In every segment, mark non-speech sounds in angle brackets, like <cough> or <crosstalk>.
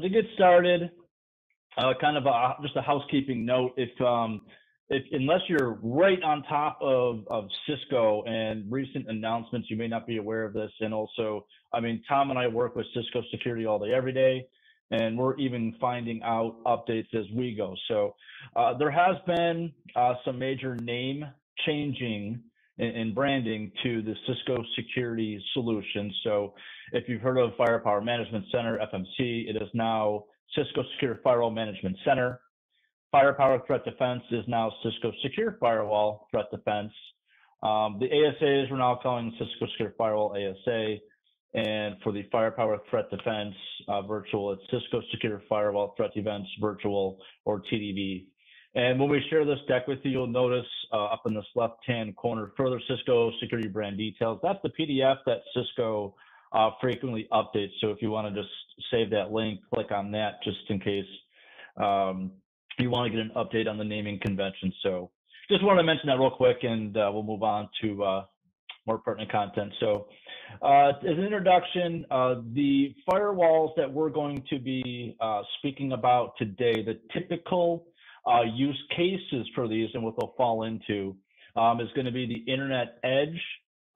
to get started, uh, kind of a, just a housekeeping note. If um, if, unless you're right on top of, of Cisco and recent announcements, you may not be aware of this. And also, I mean, Tom and I work with Cisco security all day, every day, and we're even finding out updates as we go. So uh, there has been uh, some major name changing in, branding to the Cisco security solution. So if you've heard of Firepower Management Center, FMC, it is now Cisco Secure Firewall Management Center. Firepower Threat Defense is now Cisco Secure Firewall Threat Defense. Um, the ASAs we're now calling Cisco Secure Firewall ASA. And for the Firepower Threat Defense uh, virtual, it's Cisco Secure Firewall Threat Defense virtual or TDV. And when we share this deck with you, you'll notice uh, up in this left-hand corner, further Cisco security brand details. That's the PDF that Cisco uh, frequently updates. So if you want to just save that link, click on that just in case um, you want to get an update on the naming convention. So just want to mention that real quick and uh, we'll move on to uh, more pertinent content. So uh, as an introduction, uh, the firewalls that we're going to be uh, speaking about today, the typical use cases for these and what they'll fall into um, is going to be the internet edge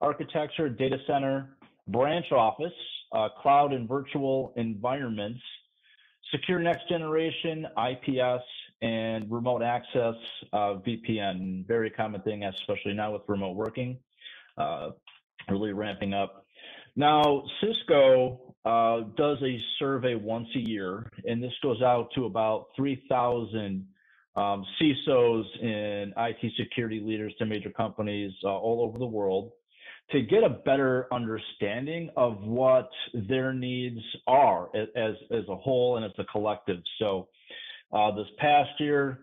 architecture, data center, branch office, cloud and virtual environments, secure next generation, IPS, and remote access uh, VPN, very common thing, especially now with remote working, uh, really ramping up. Now, Cisco uh, does a survey once a year, and this goes out to about 3,000 um, CISOs and IT security leaders to major companies uh, all over the world to get a better understanding of what their needs are as, as a whole and as a collective. So uh, this past year,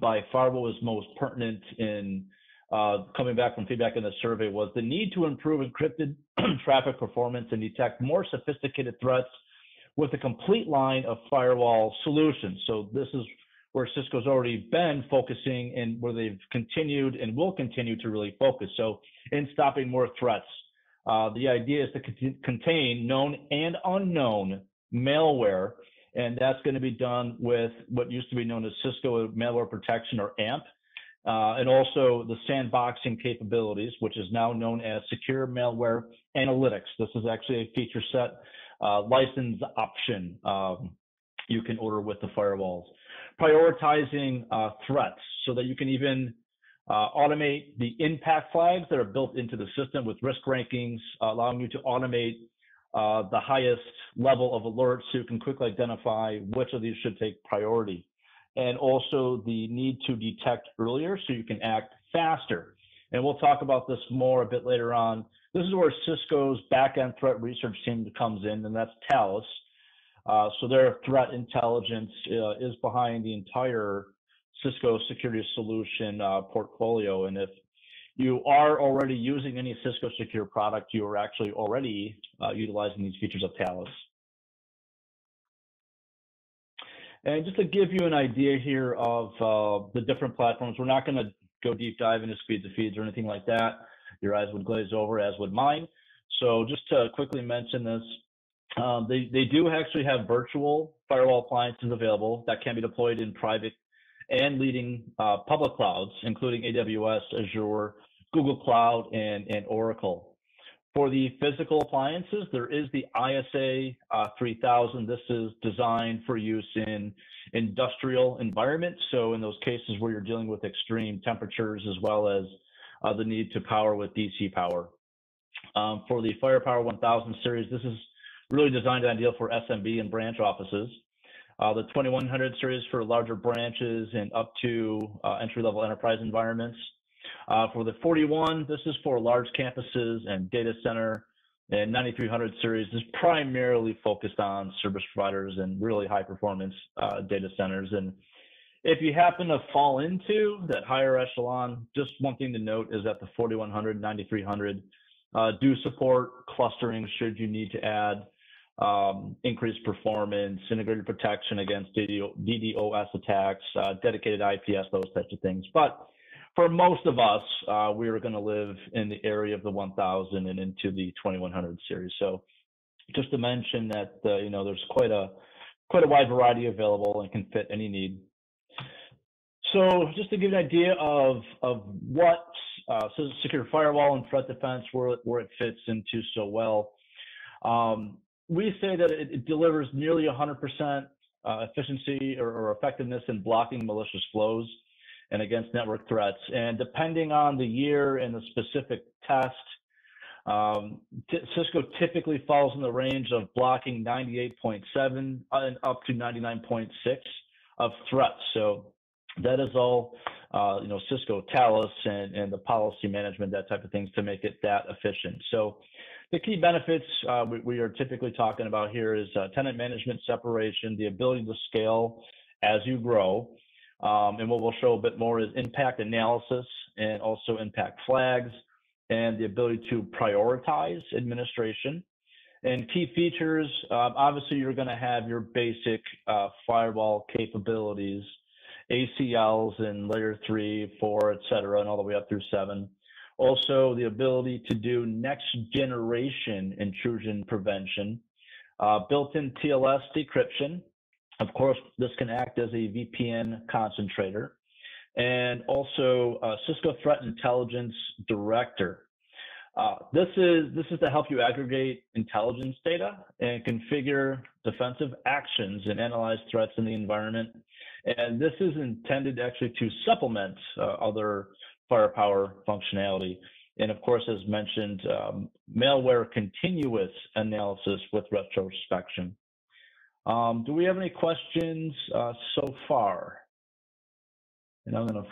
by far what was most pertinent in uh, coming back from feedback in the survey was the need to improve encrypted <clears throat> traffic performance and detect more sophisticated threats with a complete line of firewall solutions. So this is where Cisco's already been focusing and where they've continued and will continue to really focus. So in stopping more threats, uh, the idea is to contain known and unknown malware and that's going to be done with what used to be known as Cisco Malware Protection or AMP, uh, and also the sandboxing capabilities, which is now known as Secure Malware Analytics. This is actually a feature set uh, license option um, you can order with the firewalls. Prioritizing uh, threats so that you can even uh, automate the impact flags that are built into the system with risk rankings, allowing you to automate uh, the highest level of alerts so you can quickly identify which of these should take priority. And also the need to detect earlier so you can act faster. And we'll talk about this more a bit later on. This is where Cisco's backend threat research team comes in, and that's Talos. Uh, so their threat intelligence uh, is behind the entire Cisco security solution uh, portfolio. And if you are already using any Cisco Secure product, you are actually already uh, utilizing these features of Talos. And just to give you an idea here of uh, the different platforms, we're not going to go deep dive into speed to feeds or anything like that. Your eyes would glaze over, as would mine. So just to quickly mention this, um, they, they do actually have virtual firewall appliances available that can be deployed in private and leading uh, public clouds, including AWS, Azure, Google Cloud, and, and Oracle. For the physical appliances, there is the ISA uh, 3000. This is designed for use in industrial environments. So in those cases where you're dealing with extreme temperatures as well as uh, the need to power with DC power. Um, for the Firepower 1000 series, this is really designed ideal for SMB and branch offices. Uh, the 2100 series for larger branches and up to uh, entry-level enterprise environments. Uh, for the 41, this is for large campuses and data center. And 9300 series is primarily focused on service providers and really high performance uh, data centers. And if you happen to fall into that higher echelon, just one thing to note is that the 4100, 9300 uh, do support clustering should you need to add um, increased performance, integrated protection against DDoS attacks, uh, dedicated IPS, those types of things. But for most of us, uh, we are going to live in the area of the 1000 and into the 2100 series. So just to mention that, uh, you know, there's quite a quite a wide variety available and can fit any need. So just to give an idea of, of what uh, secure firewall and threat defense, where, where it fits into so well, um, we say that it, it delivers nearly 100% uh, efficiency or, or, effectiveness in blocking malicious flows and against network threats. And depending on the year and the specific test, um, Cisco typically falls in the range of blocking 98.7 and up to 99.6 of threats. So that is all, uh, you know, Cisco Talos and, and the policy management, that type of things to make it that efficient. So the key benefits uh, we, we, are typically talking about here is uh, tenant management separation, the ability to scale as you grow. Um, and what we'll show a bit more is impact analysis and also impact flags and the ability to prioritize administration. And key features, um, obviously you're gonna have your basic uh, firewall capabilities, ACLs in layer three, four, et cetera, and all the way up through seven. Also, the ability to do next generation intrusion prevention, uh, built-in TLS decryption. Of course, this can act as a VPN concentrator and also uh, Cisco Threat Intelligence Director. Uh, this is this is to help you aggregate intelligence data and configure defensive actions and analyze threats in the environment. And this is intended actually to supplement uh, other firepower functionality. And of course, as mentioned, um, malware continuous analysis with retrospection. Um, do we have any questions uh, so far? And I'm going to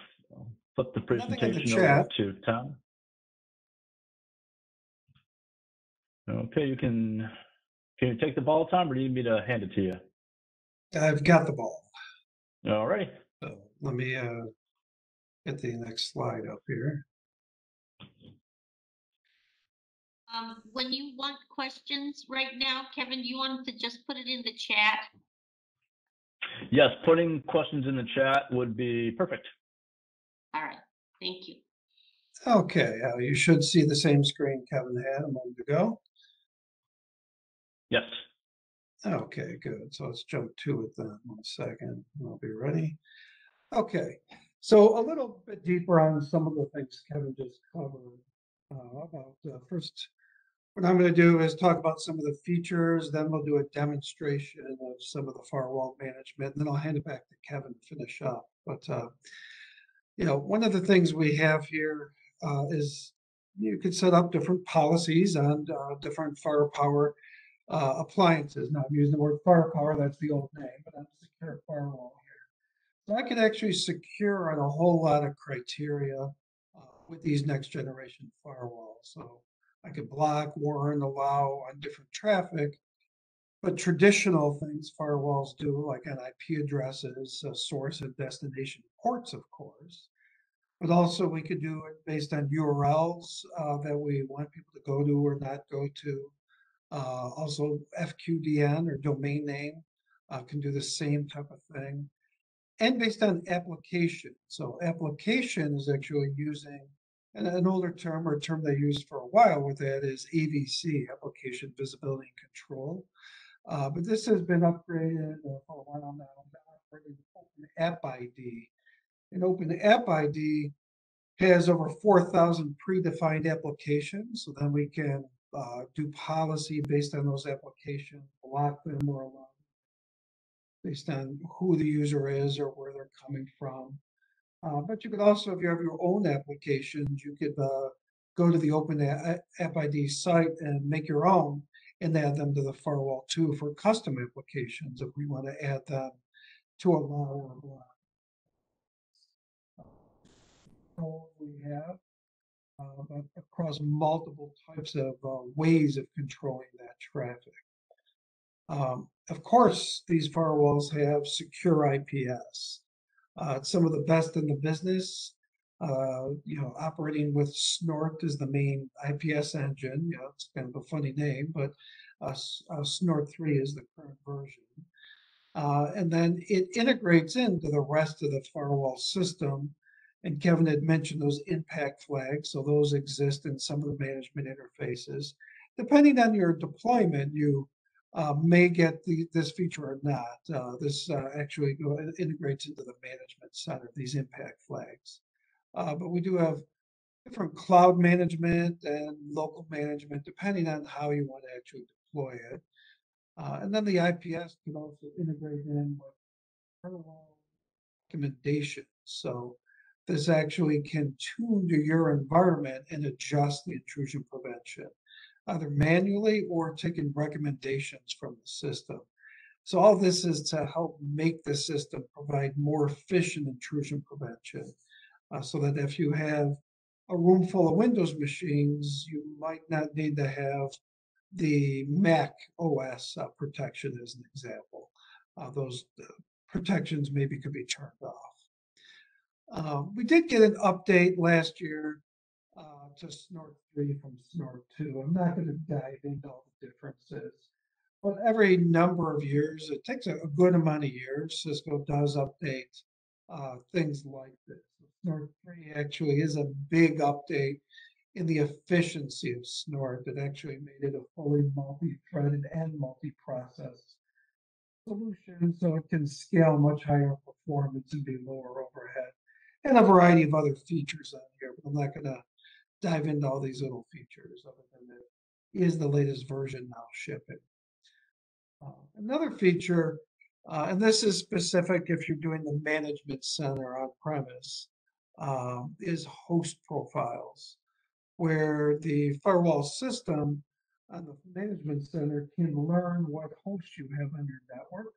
flip the presentation the over to Tom. Okay, you can, can you take the ball, Tom, or do you need me to hand it to you? I've got the ball. All right. So let me uh, get the next slide up here. Um, when you want questions right now, Kevin, do you want to just put it in the chat? Yes, putting questions in the chat would be perfect. All right, thank you. Okay, uh, you should see the same screen Kevin had a moment ago. Yes. Okay, good. So let's jump to it then. One second. I'll be ready. Okay. So a little bit deeper on some of the things Kevin just covered. Uh, about uh, first, what I'm going to do is talk about some of the features. Then we'll do a demonstration of some of the firewall management. And then I'll hand it back to Kevin to finish up. But uh, you know, one of the things we have here uh, is you can set up different policies on uh, different firepower uh, appliances. Now I'm using the word firepower, that's the old name, but I'm secure firewall. So I can actually secure on a whole lot of criteria uh, with these next generation firewalls. So I could block, warn, allow on different traffic, but traditional things firewalls do, like on IP addresses, source and destination ports, of course. But also we could do it based on URLs uh, that we want people to go to or not go to. Uh, also, FQDN or domain name uh, can do the same type of thing. And based on application. So application is actually using an, older term or a term they used for a while with that is AVC, Application Visibility and Control. Uh, but this has been upgraded uh, for a while now. Open App ID. And Open App ID has over 4,000 predefined applications. So then we can uh, do policy based on those applications, block them or allow based on who the user is or where they're coming from. Uh, but you could also, if you have your own applications, you could uh, go to the Open App ID site and make your own and add them to the firewall too for custom applications if we want to add them to allow or block. We have uh, across multiple types of uh, ways of controlling that traffic. Um, of course, these firewalls have secure IPS. Uh, some of the best in the business. Uh, you know, operating with Snort is the main IPS engine. You know, it's kind of a funny name, but uh, uh, Snort 3 is the current version. and then it integrates into the rest of the firewall system and Kevin had mentioned those impact flags. So those exist in some of the management interfaces. Depending on your deployment, you uh, may get the, this feature or not. Uh, this uh, actually integrates into the management center, these impact flags. Uh, but we do have different cloud management and local management, depending on how you want to actually deploy it. Uh, and then the IPS can also integrate in with recommendations. So this actually can tune to your environment and adjust the intrusion prevention, either manually or taking recommendations from the system. So all this is to help make the system provide more efficient intrusion prevention. Uh, so that if you have a room full of Windows machines, you might not need to have the Mac OS uh, protection as an example. Uh, those uh, protections maybe could be turned off. Uh, we did get an update last year to Snort 3 from Snort 2. I'm not going to dive into all the differences, but every number of years, it takes a, good amount of years, Cisco does update uh, things like this. Snort 3 actually is a big update in the efficiency of Snort that actually made it a fully multi-threaded and multi-process solution so it can scale much higher performance and be lower overhead and a variety of other features on here, but I'm not going to dive into all these little features other than that is the latest version now shipping. Uh, another feature, uh, and this is specific if you're doing the management center on premise, uh, is host profiles, where the firewall system on the management center can learn what hosts you have on your network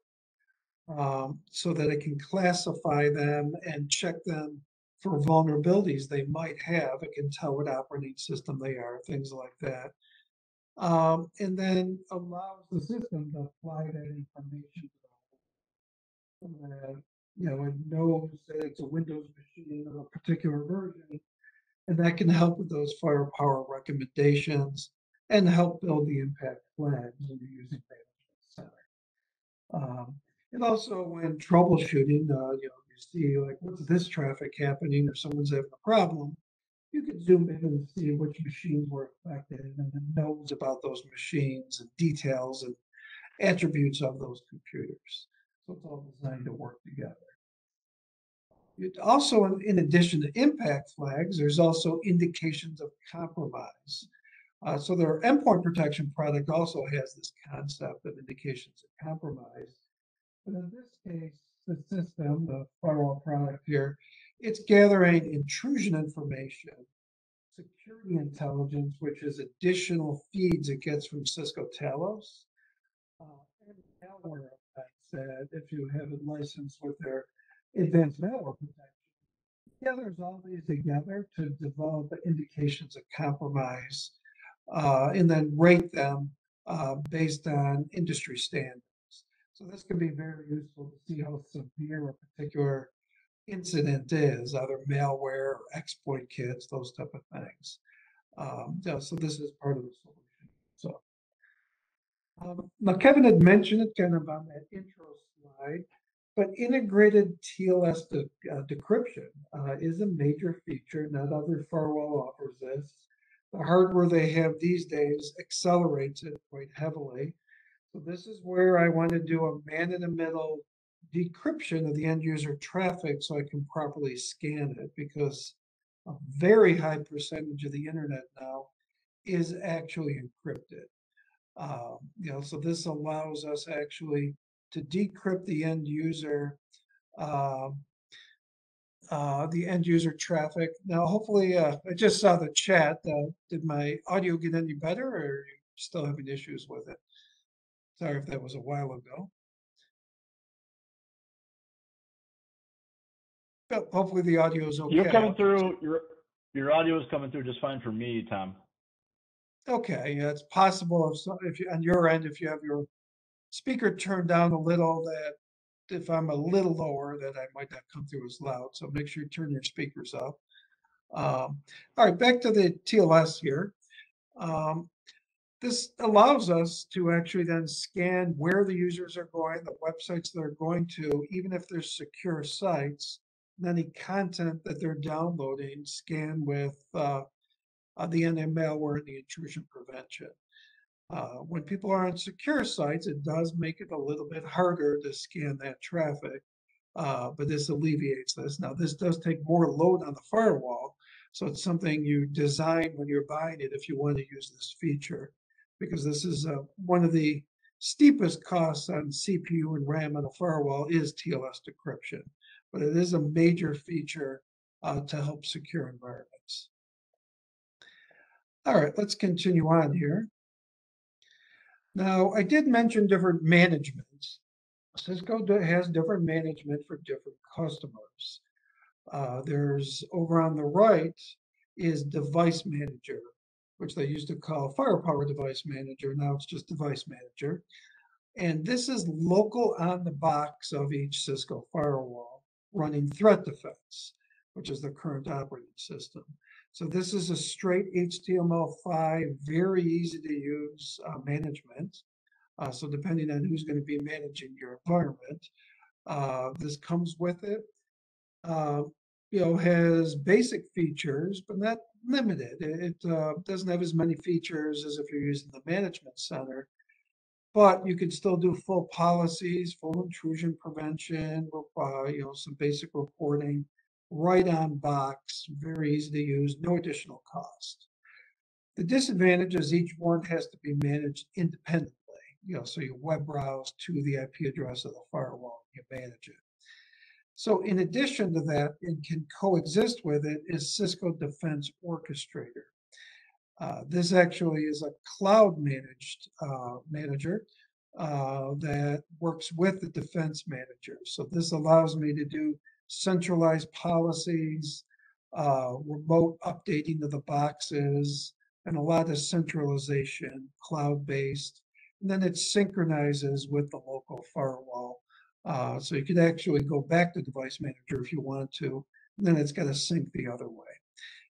um, so that it can classify them and check them for vulnerabilities they might have. It can tell what operating system they are, things like that. Um, and then allows the system to apply that information that, you know, it knows that it's a Windows machine of a particular version, and that can help with those firepower recommendations and help build the impact flags when you're using Management Center. Um, and also when troubleshooting, uh, you know, you see like, what's this traffic happening or someone's having a problem, you can zoom in and see which machines were affected and then knows about those machines and details and attributes of those computers. So it's all designed to work together. It also, in, in addition to impact flags, there's also indications of compromise. Uh, so their endpoint protection product also has this concept of indications of compromise. But in this case, the system, the firewall product here, it's gathering intrusion information, security intelligence, which is additional feeds it gets from Cisco Talos, uh, and malware effects that if you have it licensed with their advanced malware protection, gathers all these together to develop indications of compromise uh, and then rate them uh, based on industry standards. So this can be very useful to see how severe a particular incident is, either malware, exploit kits, those type of things. Um, yeah, so this is part of the solution. So um, now Kevin had mentioned it kind of on that intro slide, but integrated TLS de uh, decryption uh, is a major feature. Not other firewall offers this. The hardware they have these days accelerates it quite heavily. So this is where I want to do a man-in-the-middle decryption of the end user traffic so I can properly scan it because a very high percentage of the internet now is actually encrypted. Um, you know, so this allows us actually to decrypt the end user, uh, uh, the end user traffic. Now, hopefully, uh, I just saw the chat. Uh, did my audio get any better, or are you still having issues with it? Sorry if that was a while ago. But hopefully the audio is okay. You're coming through. Your your audio is coming through just fine for me, Tom. Okay, yeah, it's possible if so, if you on your end if you have your speaker turned down a little that if I'm a little lower that I might not come through as loud. So make sure you turn your speakers up. Um, all right, back to the TLS here. Um, this allows us to actually then scan where the users are going, the websites they're going to, even if they're secure sites, and any content that they're downloading, scan with uh, uh, the NM malware and the intrusion prevention. Uh, when people are on secure sites, it does make it a little bit harder to scan that traffic. Uh, but this alleviates this. Now, this does take more load on the firewall. So it's something you design when you're buying it if you want to use this feature, because this is uh, one of the steepest costs on CPU and RAM on a firewall is TLS decryption, but it is a major feature uh, to help secure environments. All right, let's continue on here. Now, I did mention different managements. Cisco has different management for different customers. Uh, there's over on the right is device manager, which they used to call firepower device manager. Now it's just device manager. And this is local on the box of each Cisco firewall running threat defense, which is the current operating system. So this is a straight HTML5, very easy to use uh, management. Uh, so depending on who's going to be managing your environment, uh, this comes with it. Uh, you know, has basic features, but not limited. It, uh, doesn't have as many features as if you're using the management center, but you can still do full policies, full intrusion prevention, uh, you know, some basic reporting, right on box, very easy to use, no additional cost. The disadvantage is each one has to be managed independently you know, so you web browse to the IP address of the firewall, and you manage it. So in addition to that, and can coexist with it, is Cisco Defense Orchestrator. Uh, this actually is a cloud managed uh, manager uh, that works with the device manager. So this allows me to do centralized policies, uh, remote updating of the boxes, and a lot of centralization, cloud-based, and then it synchronizes with the local firewall. Uh, so you could actually go back to Device Manager if you wanted to, then it's going to sync the other way.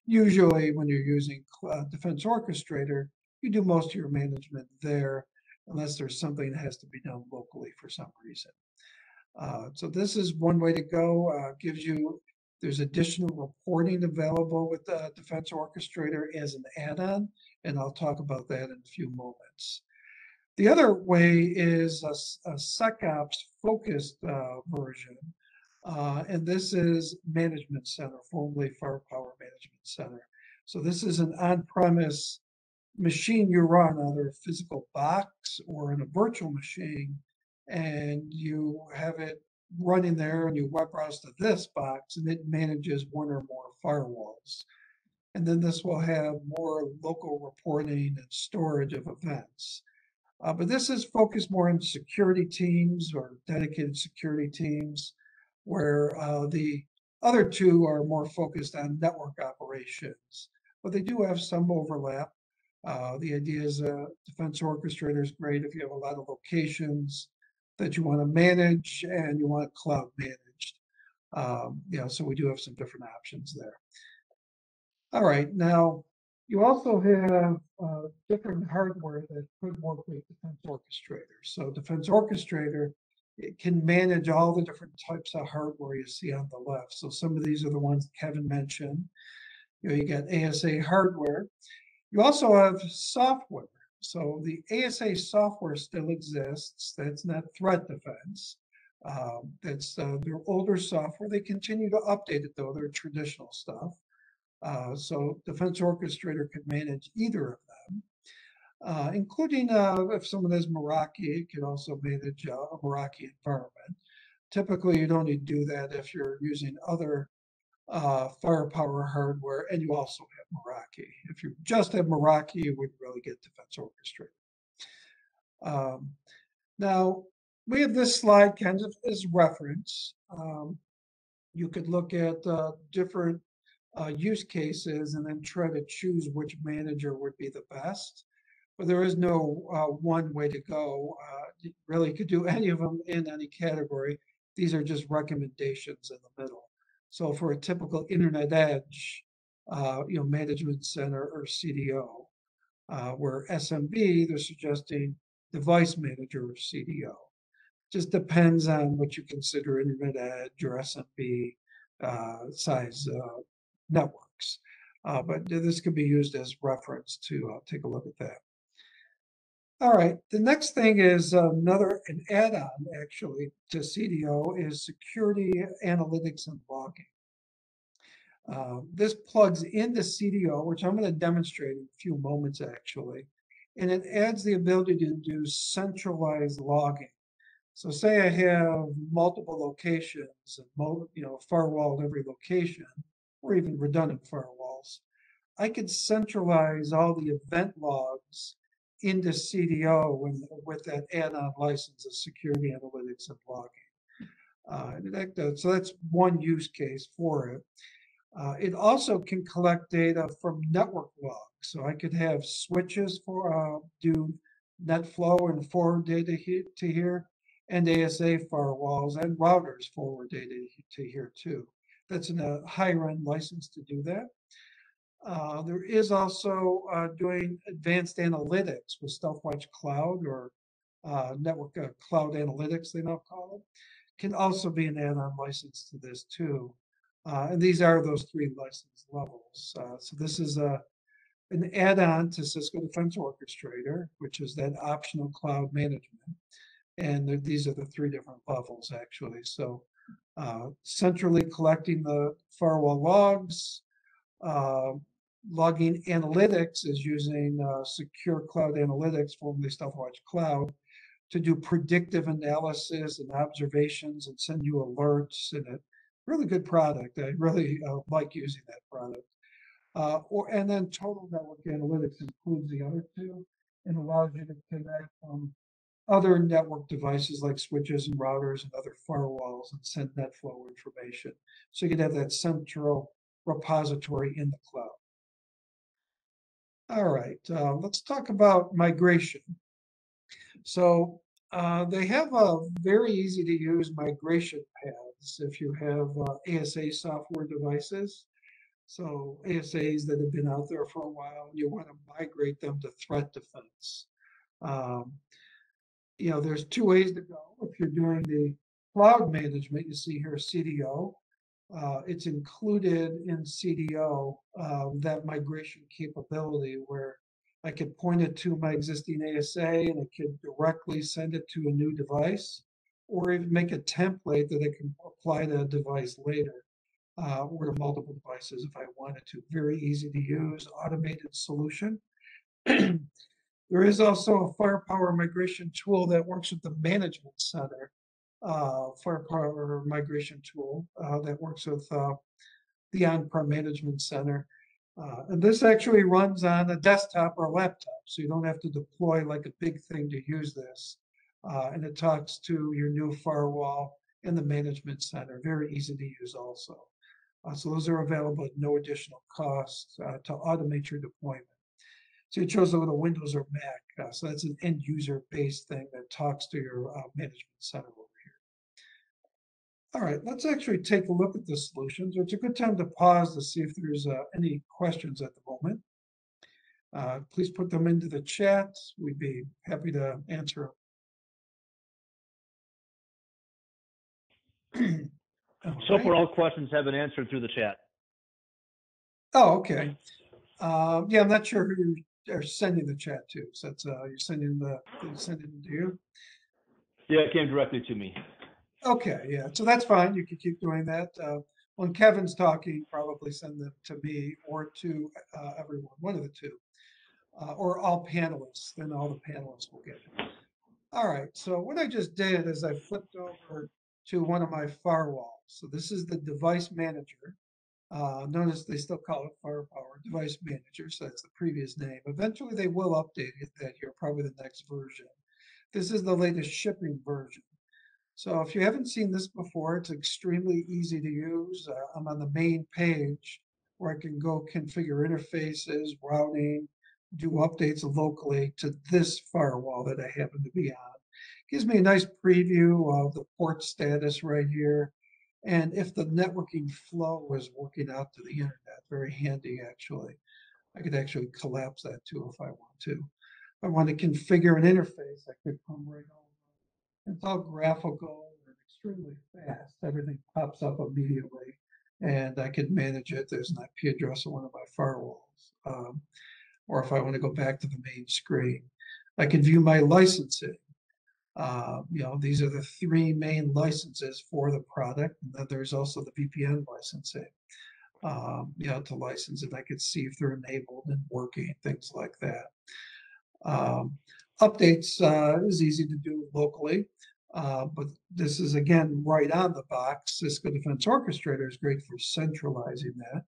Usually when you're using uh, Defense Orchestrator, you do most of your management there, unless there's something that has to be done locally for some reason. Uh, so this is one way to go, uh, gives you, there's additional reporting available with the Defense Orchestrator as an add-on, and I'll talk about that in a few moments. The other way is a, a SecOps focused uh, version. Uh, and this is Management Center, formerly Firepower Management Center. So this is an on-premise machine you run, either a physical box or in a virtual machine, and you have it running there and you web browse to this box and it manages one or more firewalls. And then this will have more local reporting and storage of events. Uh, but this is focused more on security teams or dedicated security teams, where uh, the other two are more focused on network operations. But they do have some overlap. Uh, the idea is a defense orchestrator is great if you have a lot of locations that you want to manage and you want cloud managed. Um, you know, so we do have some different options there. All right, now you also have uh, different hardware that could work with Defense Orchestrator. So Defense Orchestrator can manage all the different types of hardware you see on the left. So some of these are the ones Kevin mentioned. You know, you got ASA hardware. You also have software. So the ASA software still exists. That's not threat defense. Um, that's uh, their older software. They continue to update it though. They're traditional stuff. Uh, so Defense Orchestrator could manage either of them, uh, including uh, if someone has Meraki, it can also manage uh, a Meraki environment. Typically, you don't need to do that if you're using other uh, firepower hardware and you also have Meraki. If you just have Meraki, you wouldn't really get Defense Orchestrator. Um, now, we have this slide kind of as reference. Um, you could look at uh, different uh, use cases and then try to choose which manager would be the best. But there is no uh, one way to go. Uh, really could do <laughs> any of them in any category. These are just recommendations in the middle. So for a typical internet edge, uh, you know, management center or CDO, uh, where SMB, they're suggesting device manager or CDO. Just depends on what you consider internet edge or SMB uh, size uh, networks. Uh, but this could be used as reference to uh, take a look at that. All right, the next thing is another, an add-on actually to CDO is security analytics and logging. Uh, this plugs into CDO, which I'm going to demonstrate in a few moments actually, and it adds the ability to do centralized logging. So say I have multiple locations and you know firewall at every location, or even redundant firewalls. I could centralize all the event logs into CDO with, with that add-on license of security analytics and logging. Uh, that, so that's one use case for it. Uh, it also can collect data from network logs. So I could have switches for uh, do NetFlow and forward data he- to here, and ASA firewalls and routers forward data to here too. That's in a higher end license to do that. Uh, there is also uh, doing advanced analytics with Stealthwatch Cloud or uh, Network uh, Cloud Analytics, they now call it. Can also be an add-on license to this too. Uh, and these are those three license levels. Uh, so this is a an add-on to Cisco Defense Orchestrator, which is that optional cloud management. And these are the three different levels actually. So uh, centrally collecting the firewall logs, uh, logging analytics is using uh, secure cloud analytics, formerly Stealthwatch Cloud, to do predictive analysis and observations and send you alerts and it really good product. I really uh, like using that product. Uh, or and then total network analytics includes the other two and allows you to connect um, other network devices like switches and routers and other firewalls and send NetFlow information. So you can have that central repository in the cloud. All right, uh, let's talk about migration. So uh, they have a very easy to use migration paths if you have uh, ASA software devices. So ASAs that have been out there for a while, and you want to migrate them to threat defense. Um, you know, there's two ways to go. If you're doing the cloud management, you see here CDO. Uh, it's included in CDO uh, that migration capability where I could point it to my existing ASA and it could directly send it to a new device, or even make a template that I can apply to a device later, uh, or to multiple devices if I wanted to. Very easy to use, automated solution. <clears throat> there is also a firepower migration tool that works with the management center, uh, firepower migration tool uh, that works with uh, the on-prem management center. Uh, and this actually runs on a desktop or a laptop, so you don't have to deploy like a big thing to use this. Uh, and it talks to your new firewall in the management center. Very easy to use also. Uh, so those are available at no additional cost to automate your deployment. So you chose a little Windows or Mac. Uh, so that's an end user based thing that talks to your uh, management center over here. All right, let's actually take a look at the solutions. It's a good time to pause to see if there's uh, any questions at the moment. Uh, please put them into the chat. We'd be happy to answer. them. <clears throat> So far, right. all questions have been answered through the chat. Oh, okay. Uh, yeah, I'm not sure who you're sending the chat to. So that's, uh, you're sending the, they send it to you? Yeah, it came directly to me. Okay, yeah, so that's fine. You can keep doing that. Uh, when Kevin's talking, probably send them to me or to uh, everyone, one of the two. Uh, or all panelists, then all the panelists will get it. All right, so what I just did is I flipped over to one of my firewalls. So this is the device manager. Uh, notice they still call it Firepower Device Manager, so that's the previous name. Eventually, they will update it that here, probably the next version. This is the latest shipping version. So if you haven't seen this before, it's extremely easy to use. Uh, I'm on the main page where I can go configure interfaces, routing, do updates locally to this firewall that I happen to be on. Gives me a nice preview of the port status right here. And if the networking flow is working out to the internet, very handy actually. I could actually collapse that too if I want to. If I want to configure an interface, I could come right over. It's all graphical and extremely fast. Everything pops up immediately and I could manage it. There's an IP address on one of my firewalls. Um, or if I want to go back to the main screen. I can view my licensing. Uh, you know, these are the three main licenses for the product. And then there's also the VPN licensing. Um, you know, to license it, I could see if they're enabled and working, things like that. Um, updates uh, is easy to do locally, uh, but this is again right on the box. Cisco Defense Orchestrator is great for centralizing that.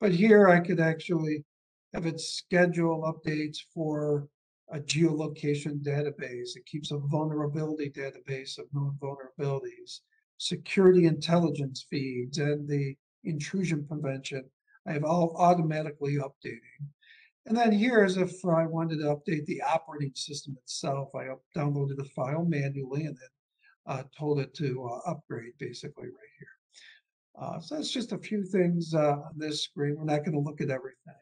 But here I could actually have it schedule updates for a geolocation database. It keeps a vulnerability database of known vulnerabilities, security intelligence feeds, and the intrusion prevention. I have all automatically updating. And then here is if I wanted to update the operating system itself, I up- downloaded the file manually and then uh, told it to uh, upgrade basically right here. Uh, so that's just a few things uh, on this screen. We're not going to look at everything.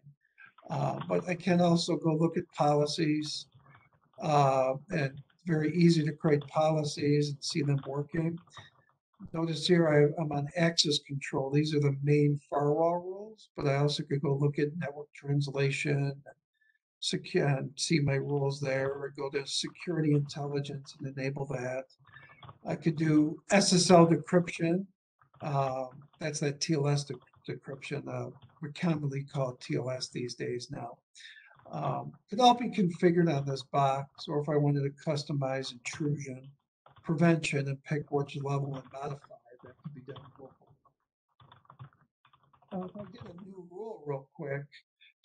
Uh, but I can also go look at policies. Uh, and it's very easy to create policies and see them working. Notice here I, I'm on access control. These are the main firewall rules, but I also could go look at network translation, secure, and see my rules there, or go to security intelligence and enable that. I could do SSL decryption. Um, that's that TLS de- decryption. Uh, commonly call it TLS these days now. Um, could all be configured on this box, or if I wanted to customize intrusion prevention and pick which level and modify that could be done locally. Uh, if I get a new rule real quick,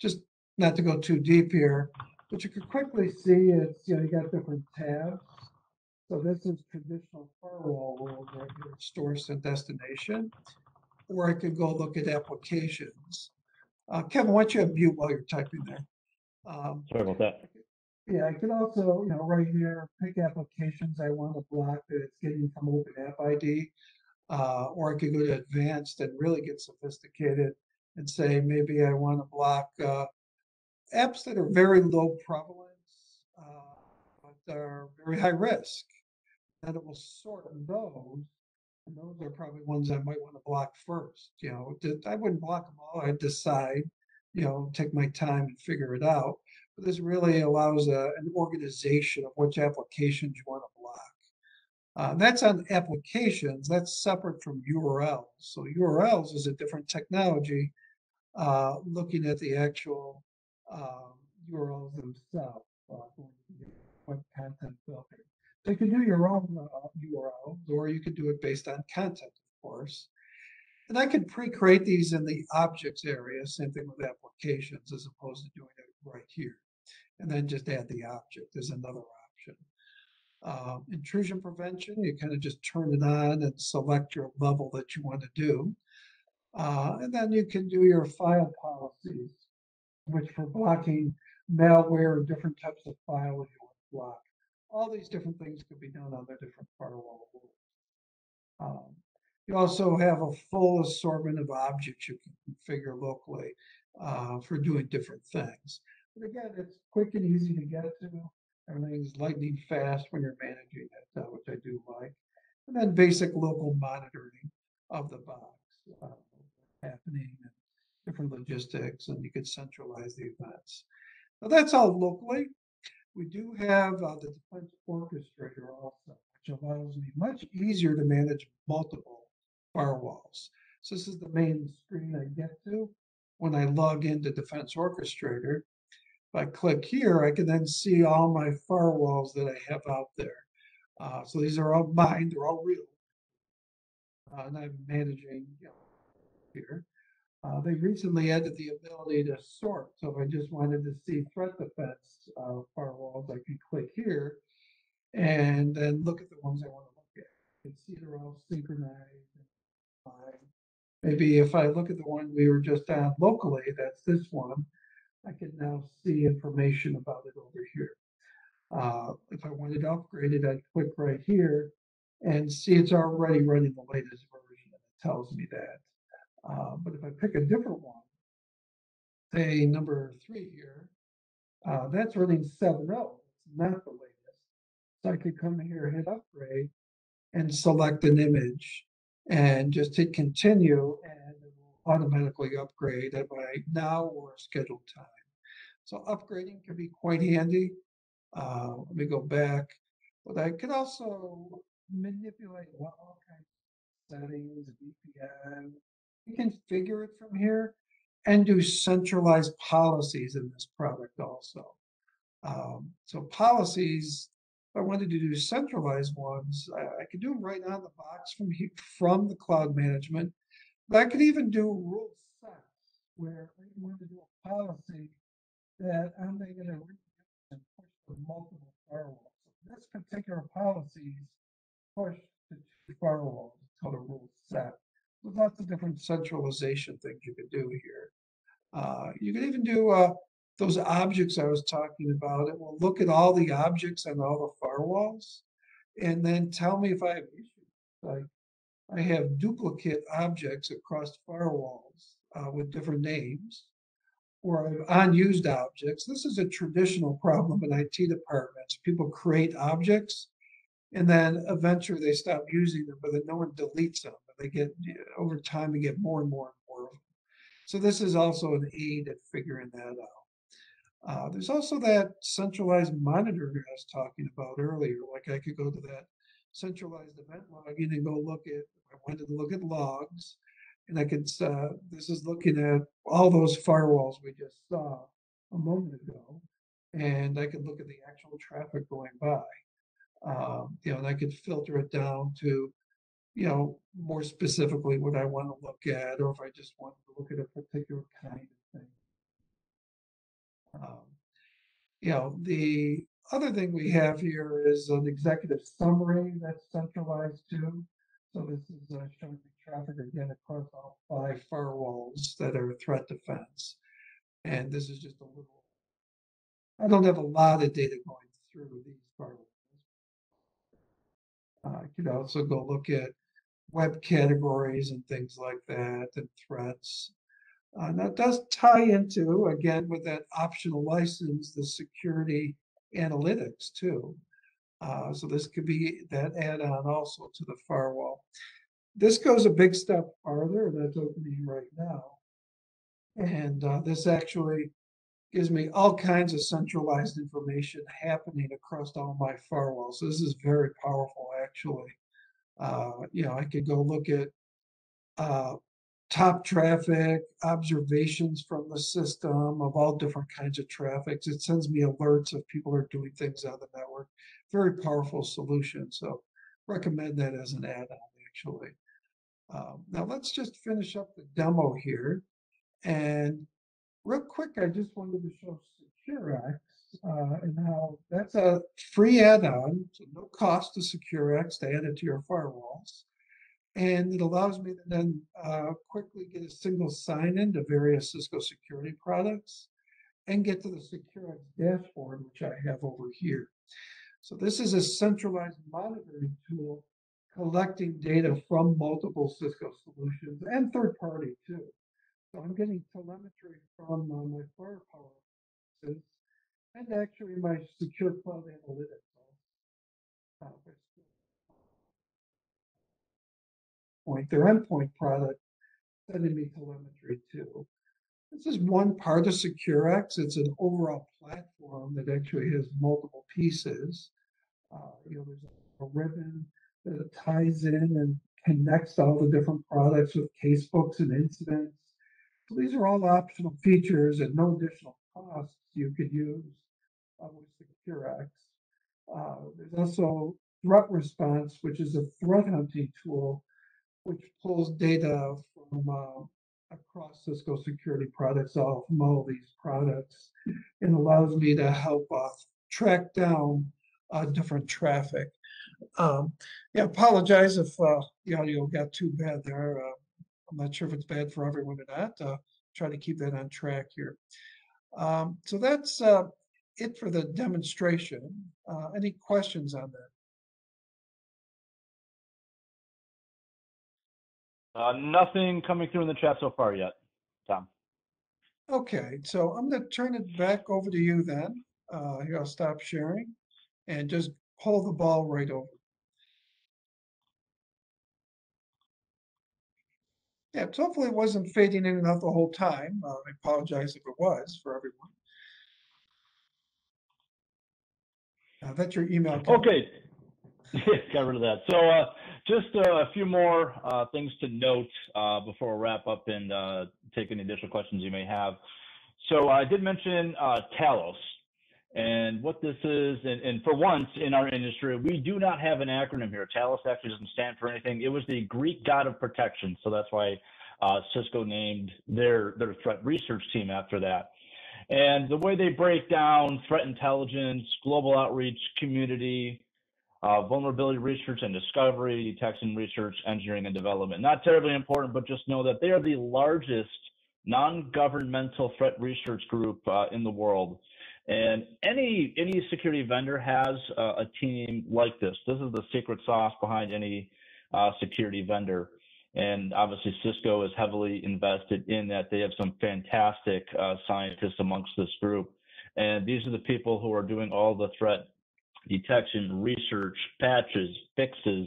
just not to go too deep here, but you could quickly see it's, you know, you got different tabs. So this is traditional firewall rules right here, source and destination. Or I could go look at applications. Uh, Kevin, why don't you mute while you're typing there? Um, Sorry about that. yeah, I could also, you know, right here, pick applications I want to block that it's getting from Open App ID. Uh, or I could go to advanced and really get sophisticated and say, maybe I want to block uh, apps that are very low prevalence, uh, but are very high risk. And it will sort those. And those are probably ones I might want to block first. You know, I wouldn't block them all. I'd decide, you know, take my time and figure it out. But this really allows a, an organization of which applications you want to block. Uh, that's on applications. That's separate from URLs. So URLs is a different technology. Uh, looking at the actual um, URLs themselves, uh, content filter. So you can do your own uh, or you could do it based on content, of course. And I could pre-create these in the objects area, same thing with applications, as opposed to doing it right here. And then just add the object is another option. Uh, intrusion prevention, you kind of just turn it on and select your level that you want to do. Uh, and then you can do your file policies, which for blocking malware and different types of files you want to block. All these different things could be done on the different firewall rules. Um, you also have a full assortment of objects you can configure locally uh, for doing different things. But again, it's quick and easy to get to. Everything's lightning fast when you're managing it, uh, which I do like. And then basic local monitoring of the box, uh, happening and different logistics, and you could centralize the events. Now that's all locally. We do have uh, the Defense Orchestrator also, which allows me much easier to manage multiple firewalls. So this is the main screen I get to when I log into Defense Orchestrator. If I click here, I can then see all my firewalls that I have out there. Uh, so these are all mine, they're all real. Uh, and I'm managing you know, here. Uh, they recently added the ability to sort. So if I just wanted to see threat defense uh, firewalls, I can click here and then look at the ones I want to look at. You can see they're all synchronized. Maybe if I look at the one we were just on locally, that's this one, I can now see information about it over here. Uh, if I wanted to upgrade it, I'd click right here and see it's already running the latest version. It tells me that. Uh, but if I pick a different one, say number three here, uh, that's running 7.0. It's not the latest. So I could come here, hit upgrade, and select an image and just hit continue, and it will automatically upgrade at my now or scheduled time. So upgrading can be quite handy. Uh, let me go back, but I could also manipulate all kinds of settings, VPN. You can figure it from here and do centralized policies in this product also. Um, so policies, if I wanted to do centralized ones, I, I could do them right on the box from from the cloud management. But I could even do rule sets where I want to do a policy that I'm going to push to multiple firewalls. So This particular policy is pushed to two firewalls, it's called a rule set. Lots of different centralization things you could do here. Uh, you could even do uh, those objects I was talking about. It will look at all the objects on all the firewalls and then tell me if I have issues. Like I have duplicate objects across firewalls uh, with different names or I have unused objects. This is a traditional problem in IT departments. People create objects and then eventually they stop using them, but then no one deletes them. They get over time, they get more and more and more of them. So this is also an aid at figuring that out. Uh, there's also that centralized monitoring I was talking about earlier. Like I could go to that centralized event logging and go look at, I wanted to look at logs. And I could, uh, this is looking at all those firewalls we just saw a moment ago. And I could look at the actual traffic going by. Um, you know, and I could filter it down to, you know, more specifically what I want to look at, or if I just want to look at a particular kind of thing. Um, you know, the other thing we have here is an executive summary that's centralized too. So this is uh, showing the traffic again across all five firewalls that are threat defense. And this is just a little, I don't have a lot of data going through these firewalls. Uh, I could also go look at web categories and things like that and threats. Uh, that does tie into, again, with that optional license, the security analytics too. Uh, so this could be that add-on also to the firewall. This goes a big step farther, that's opening right now. And uh, this actually gives me all kinds of centralized information happening across all my firewalls. So this is very powerful, actually. Uh, you know, I could go look at uh, top traffic, observations from the system of all different kinds of traffics. It sends me alerts if people are doing things on the network. Very powerful solution. So recommend that as an add-on, actually. Um, now let's just finish up the demo here. And real quick, I just wanted to show SecureX uh, and how that's a free add-on, so no cost to SecureX to add it to your firewalls. And it allows me to then uh, quickly get a single sign-in to various Cisco security products and get to the SecureX dashboard, which I have over here. So this is a centralized monitoring tool collecting data from multiple Cisco solutions and third party too. So I'm getting telemetry from uh, my firepower and actually my secure cloud analytics. Point, their endpoint product sending me telemetry too. This is one part of SecureX. It's an overall platform that actually has multiple pieces. Uh, you know, there's a ribbon that ties in and connects all the different products with casebooks and incidents. So these are all optional features at no additional costs you could use uh, there's also threat response, which is a threat hunting tool, which pulls data from uh, across Cisco security products, all from all these products, and allows me to help uh, track down uh, different traffic. Um, yeah, apologize if uh, the audio got too bad there. Uh, I'm not sure if it's bad for everyone or not. Try to keep that on track here. Um, so that's uh, it for the demonstration. Uh, any questions on that? Uh, nothing coming through in the chat so far yet, Tom. Okay, so I'm going to turn it back over to you then. Uh, here, I'll stop sharing and just pull the ball right over. Yeah, so hopefully it wasn't fading in and out the whole time. Uh, I apologize if it was for everyone. Uh, That's your email. Okay. <laughs> Got rid of that. So uh, just uh, a few more uh, things to note uh, before we wrap up and uh, take any additional questions you may have. So I did mention Talos and what this is. And, and for once in our industry, we do not have an acronym here. Talos actually doesn't stand for anything. It was the Greek god of protection. So that's why Cisco named their, their threat research team after that. And the way they break down threat intelligence, global outreach, community, uh, vulnerability research and discovery, detection research, engineering and development. Not terribly important, but just know that they are the largest non-governmental threat research group uh, in the world. And any any security vendor has uh, a team like this. This is the secret sauce behind any uh, security vendor. And obviously, Cisco is heavily invested in that. They have some fantastic uh, scientists amongst this group. And these are the people who are doing all the threat detection, research, patches, fixes,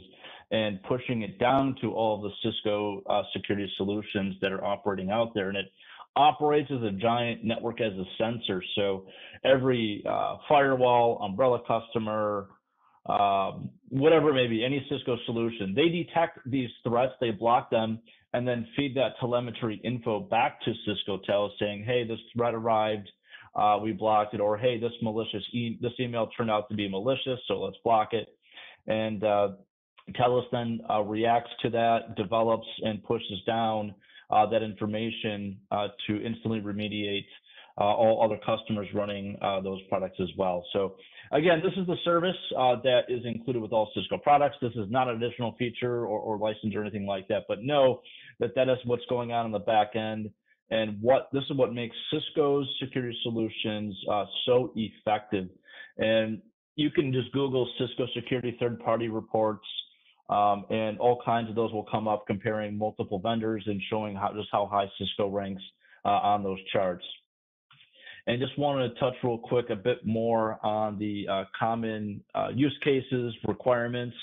and pushing it down to all the Cisco uh, security solutions that are operating out there. And it operates as a giant network as a sensor. So every uh, firewall, umbrella customer, um, whatever it may be, any Cisco solution, they detect these threats, they block them, and then feed that telemetry info back to Cisco Tel saying, hey, this threat arrived, uh, we blocked it, or hey, this malicious e- this email turned out to be malicious, so let's block it. And uh, then uh, reacts to that, develops and pushes down uh, that information uh, to instantly remediate all other customers running those products as well. So again, this is the service that is included with all Cisco products. This is not an additional feature or, or license or anything like that, but know that that is what's going on in the back end and what this is what makes Cisco's security solutions uh, so effective. And you can just Google Cisco security third party reports, um, and all kinds of those will come up comparing multiple vendors and showing how just how high Cisco ranks uh, on those charts. And just wanted to touch real quick a bit more on the uh, common uh, use cases, requirements,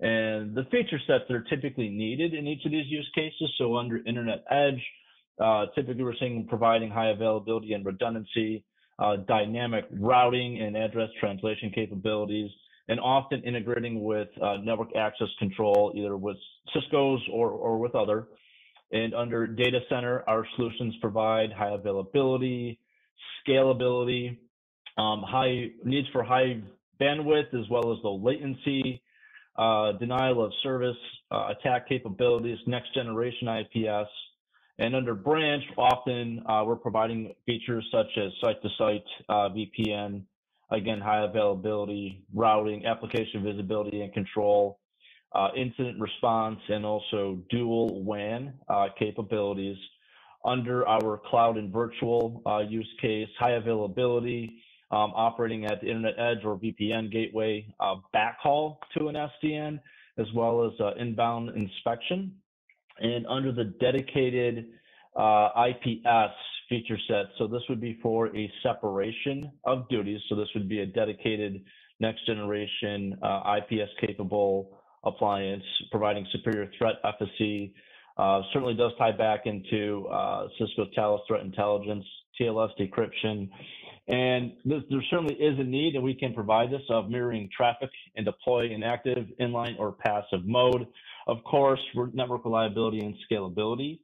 and the feature sets that are typically needed in each of these use cases. So under Internet Edge, uh, typically, we're seeing providing high availability and redundancy, uh, dynamic routing and address translation capabilities, and often integrating with uh, network access control, either with Cisco's or, or with other. And under data center, our solutions provide high availability, scalability, um, high needs for high bandwidth as well as low latency, uh, denial of service, uh, attack capabilities, next generation IPS, and under branch, often uh, we're providing features such as site-to-site uh, VPN, again, high availability, routing, application visibility and control, uh, incident response, and also dual WAN uh, capabilities. Under our cloud and virtual uh, use case, high availability, um, operating at the Internet Edge or VPN gateway, uh, backhaul to an SDN, as well as inbound inspection and under the dedicated uh, IPS feature set. So this would be for a separation of duties. So this would be a dedicated next generation uh, IPS capable appliance providing superior threat efficacy. Uh, certainly does tie back into uh, Cisco Talos threat intelligence, TLS decryption. And there certainly is a need, and we can provide this of mirroring traffic and deploy in active, inline, or passive mode. Of course, network reliability and scalability.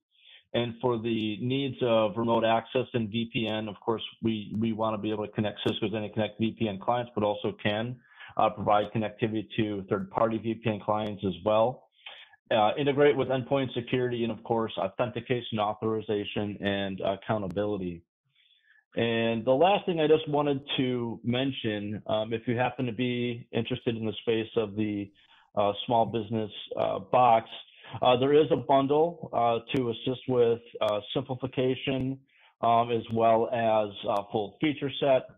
And for the needs of remote access and VPN, of course, we, we want to be able to connect Cisco's AnyConnect VPN clients, but also can uh, provide connectivity to third-party VPN clients as well. Uh, integrate with endpoint security and, of course, authentication, authorization, and accountability. And the last thing I just wanted to mention, um, if you happen to be interested in the space of the uh, small business uh, box. Uh, there is a bundle to assist with simplification um, as well as full feature set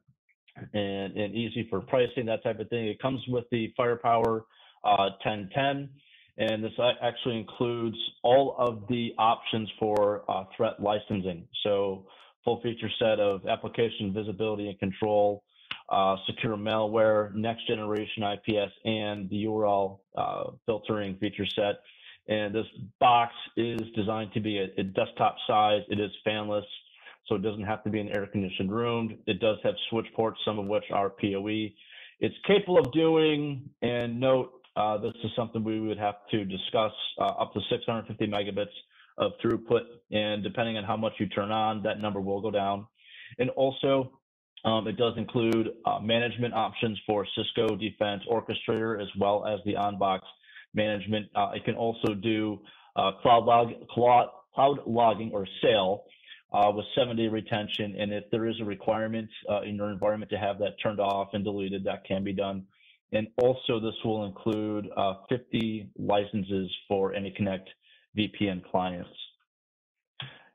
and, and easy for pricing, that type of thing. It comes with the Firepower 1010. And this actually includes all of the options for uh, threat licensing. So full feature set of application visibility and control, uh, secure malware, next generation IPS, and the URL uh, filtering feature set. And this box is designed to be a, a, desktop size. It is fanless, so it doesn't have to be an air conditioned room. It does have switch ports, some of which are PoE. it's capable of doing. And note, uh, this is something we would have to discuss uh, up to 650 megabits of throughput. And depending on how much you turn on, that number will go down. And also, um, it does include uh, management options for Cisco Defense Orchestrator as well as the on-box management. Uh, it can also do uh, cloud log cloud, cloud logging or SAL uh, with seven-day retention. And if there is a requirement in your environment to have that turned off and deleted, that can be done. And also, this will include uh, 50 licenses for AnyConnect VPN clients.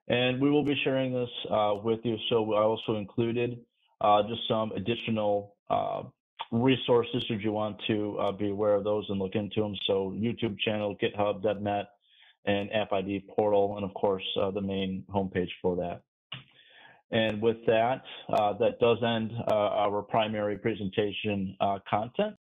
And we will be sharing this uh, with you. So I also included uh, just some additional uh, resources if you want to uh, be aware of those and look into them. So YouTube channel, GitHub, DevNet, and AppID portal, and of course uh, the main homepage for that. And with that, uh, that does end uh, our primary presentation uh, content.